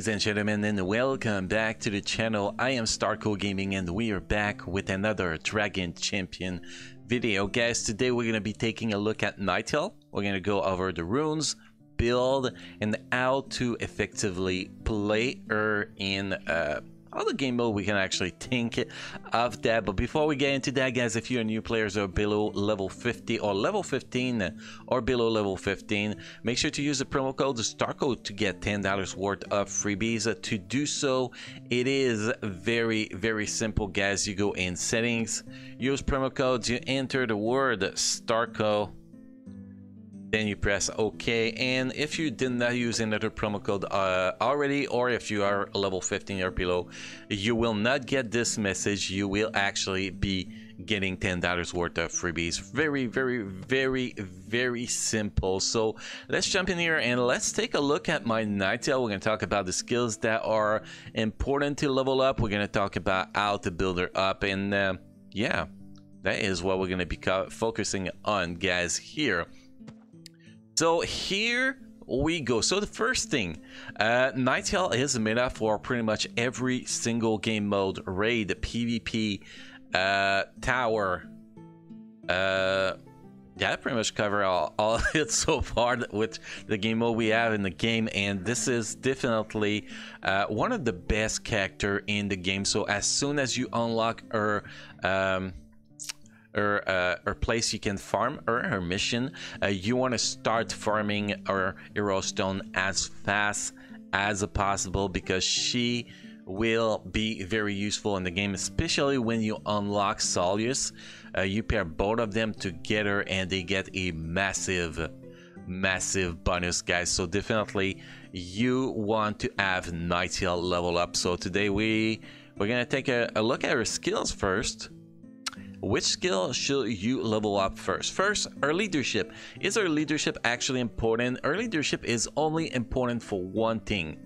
ladies and gentlemen and welcome back to the channel. I am Starko Gaming and we are back with another Dragon Champion video. Guys, today we're going to be taking a look at Nightiel. We're going to go over the runes, build, and how to effectively play her in uh, other game mode we can actually think of that but before we get into that guys if you're new players or below level 50 or level 15 or below level 15 make sure to use the promo code the Starko to get ten dollars worth of freebies. To do so it is very very simple guys. You go in settings use promo codes you enter the word starko then you press OK. And if you did not use another promo code uh, already or if you are level 15 or below you will not get this message. You will actually be getting $10 worth of freebies. Very very very very simple. So let's jump in here and let's take a look at my Nightiel we're going to talk about the skills that are important to level up. We're going to talk about how to build her up. And uh, yeah that is what we're going to be focusing on guys here so here we go. So the first thing, uh, Nightiel is made up for pretty much every single game mode, raid, PvP, uh, tower. Uh, yeah, pretty much cover all, all of it so far with the game mode we have in the game, and this is definitely uh, one of the best character in the game. So as soon as you unlock her, um, or, uh, place you can farm or her mission, uh, you want to start farming her hero stone as fast as possible because she will be very useful in the game, especially when you unlock Soleus. Uh, you pair both of them together and they get a massive, massive bonus, guys. So definitely you want to have Nightiel level up. So today we, we're to take a, a look at her skills first. Which skill should you level up first? First, our leadership. Is our leadership actually important? Our leadership is only important for one thing.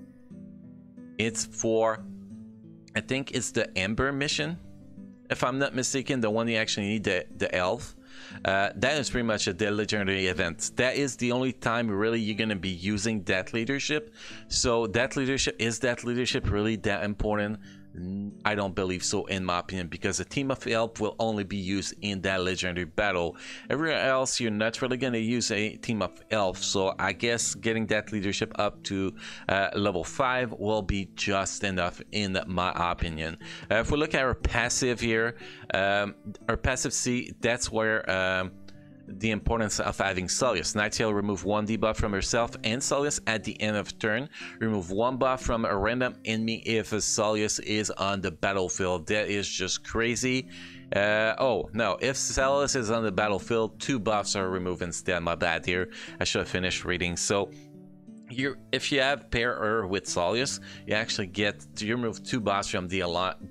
It's for, I think it's the Ember mission. If I'm not mistaken, the one you actually need the, the elf. Uh, that is pretty much a legendary event. That is the only time really you're going to be using that leadership. So that leadership, is that leadership really that important? I don't believe so in my opinion because a team of help will only be used in that legendary battle. Everywhere else you're not really going to use a team of elf so I guess getting that leadership up to uh, level 5 will be just enough in my opinion. Uh, if we look at our passive here, um, our passive C that's where um, the importance of having Soleus. Nightiel remove one debuff from herself and Soleus at the end of turn. Remove one buff from a random enemy if Soleus is on the battlefield. That is just crazy. Uh, oh, no. If Soleus is on the battlefield, two buffs are removed instead. My bad here. I should have finished reading. So, you if you have pair her with Soleus, you actually get to remove two buffs from the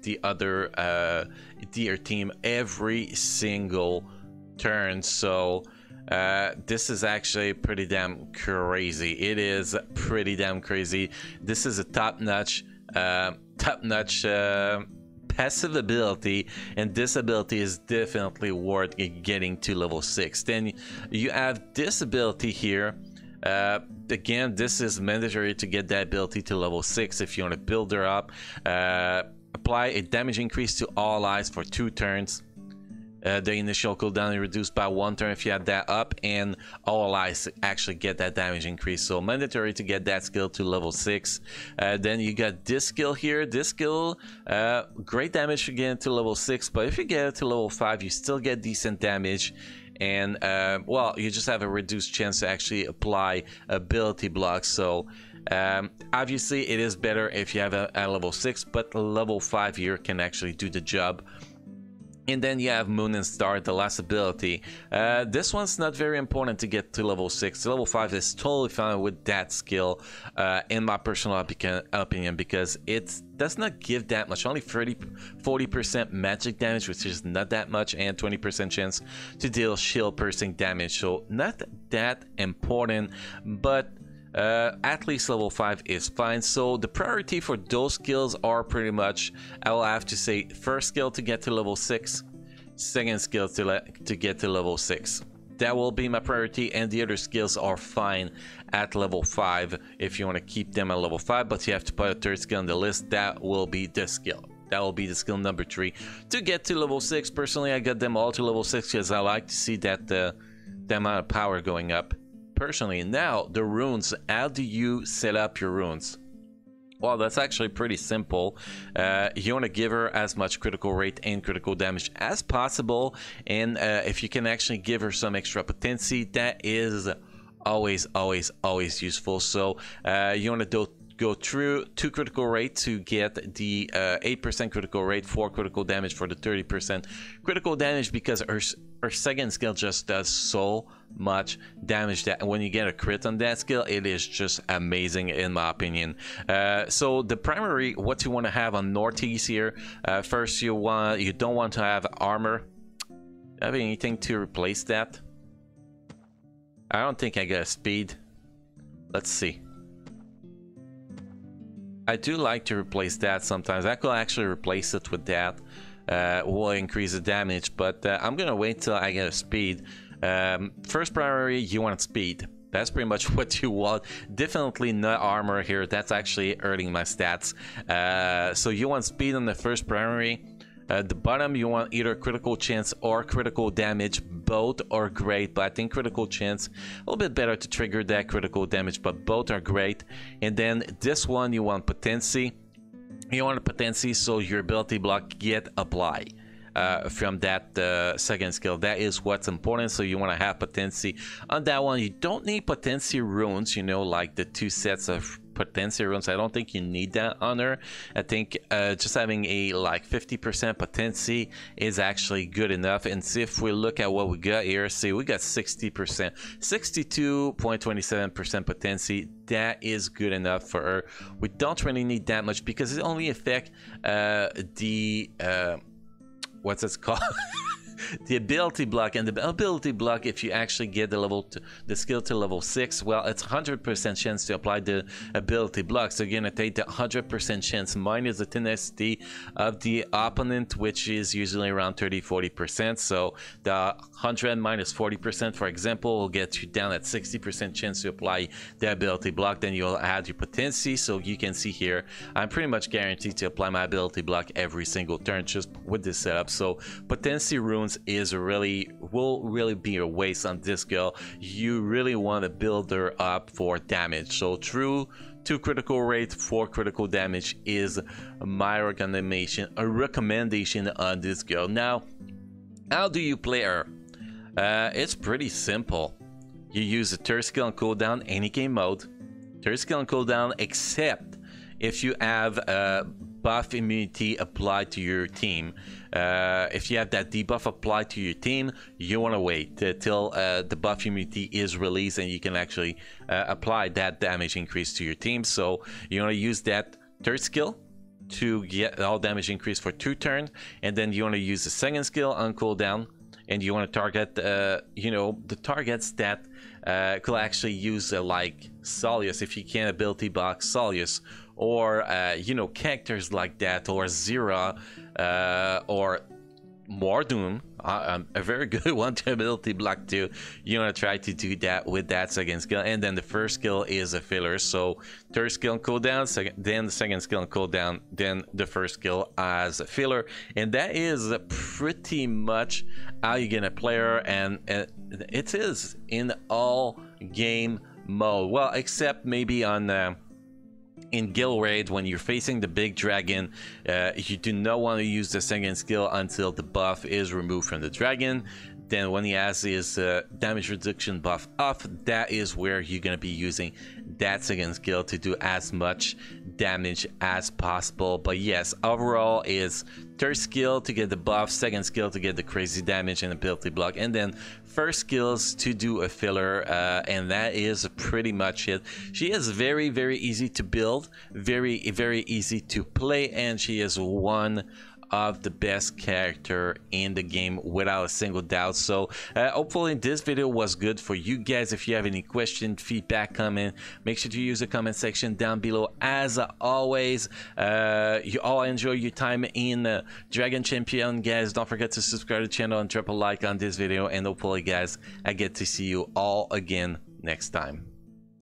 the other uh, tier team every single turn so uh, this is actually pretty damn crazy. It is pretty damn crazy. This is a top-notch uh, top-notch uh, passive ability and this ability is definitely worth getting to level 6 then you have this ability here. Uh, again this is mandatory to get that ability to level 6 if you want to build her up. Uh, apply a damage increase to all eyes for two turns uh, the initial cooldown is reduced by one turn if you have that up and all allies actually get that damage increase. So mandatory to get that skill to level 6 uh, then you got this skill here. This skill uh, great damage again to level 6 but if you get it to level 5 you still get decent damage. And uh, well you just have a reduced chance to actually apply ability blocks. So um, obviously it is better if you have a, a level 6 but level 5 here can actually do the job and then you have Moon and Star, the last ability. Uh, this one's not very important to get to level 6. Level 5 is totally fine with that skill, uh, in my personal opinion, because it does not give that much. Only 30, 40% magic damage, which is not that much, and 20% chance to deal shield piercing damage. So not that important, but uh, at least level 5 is fine. So the priority for those skills are pretty much, I will have to say, first skill to get to level 6, second skill to, to get to level 6. that will be my priority and the other skills are fine at level 5 if you want to keep them at level 5 but you have to put a third skill on the list that will be this skill that will be the skill number 3 to get to level 6 personally I got them all to level 6 because I like to see that uh, the amount of power going up personally now the runes how do you set up your runes well, that's actually pretty simple. Uh, you want to give her as much critical rate and critical damage as possible. And uh, if you can actually give her some extra potency, that is always, always, always useful. So uh, you want to do go through two critical rate to get the 8% uh, critical rate, 4 critical damage for the 30% critical damage because her, her second skill just does so much damage that when you get a crit on that skill it is just amazing in my opinion. Uh, so the primary what you want to have on northeast here uh, first you want you don't want to have armor. Have anything to replace that? I don't think I got speed. Let's see I do like to replace that sometimes I could actually replace it with that uh, will increase the damage but uh, I'm gonna wait till I get a speed um, first priority, you want speed. That's pretty much what you want. Definitely not armor here. That's actually hurting my stats. Uh, so you want speed on the first priority. At the bottom, you want either critical chance or critical damage. Both are great, but I think critical chance a little bit better to trigger that critical damage, but both are great. And then this one, you want potency. You want potency so your ability block get apply uh, from that uh, second skill. That is what's important. So you want to have potency on that one. You don't need potency runes, you know, like the two sets of potency runes. I don't think you need that on her. I think uh, just having a like 50% potency is actually good enough. And see if we look at what we got here, see we got 60%, 62.27% potency. That is good enough for her. We don't really need that much because it only affect uh, the uh, what's it called? the ability block and the ability block if you actually get the level to, the skill to level 6 well it's 100% chance to apply the ability block. So you're gonna take the 100% chance minus the tenacity of the opponent which is usually around 30-40% so the 100 minus 40% for example will get you down at 60% chance to apply the ability block. Then you'll add your potency. So you can see here I'm pretty much guaranteed to apply my ability block every single turn just with this setup. So potency runes is really will really be a waste on this girl. You really want to build her up for damage. So true two critical rate, four critical damage is my recommendation a recommendation on this girl. Now, how do you play her? Uh, it's pretty simple. You use a third skill and cooldown any game mode. Third skill and cooldown except if you have a buff immunity applied to your team. Uh, if you have that debuff applied to your team, you want to wait till uh, the buff immunity is released and you can actually uh, apply that damage increase to your team. So you want to use that third skill to get all damage increase for two turns, and then you want to use the second skill on cooldown, and you want to target, uh, you know, the targets that uh, could actually use uh, like Soleus if you can ability box Soleus or uh, you know characters like that or Zyra uh, or Mordoom, uh, um, a very good one to ability block too. You want to try to do that with that second skill, and then the first skill is a filler. So third skill cooldown, second, then the second skill cooldown, then the first skill as a filler, and that is pretty much how you get a player, and, and it is in all game mode. Well, except maybe on. Uh, in Guild Raid, when you're facing the big dragon, uh, you do not want to use the second skill until the buff is removed from the dragon. Then when he has his uh, damage reduction buff off, that is where you're going to be using that second skill to do as much damage as possible. But yes, overall is third skill to get the buff, second skill to get the crazy damage and ability block, and then first skills to do a filler, uh, and that is pretty much it. She is very, very easy to build, very, very easy to play, and she is one of the best character in the game without a single doubt. So uh, hopefully this video was good for you guys. If you have any question, feedback, comment, make sure to use the comment section down below. As always, uh, you all enjoy your time in uh, Dragon Champion, guys. Don't forget to subscribe to the channel and drop a like on this video. And hopefully, guys, I get to see you all again next time.